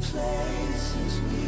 places we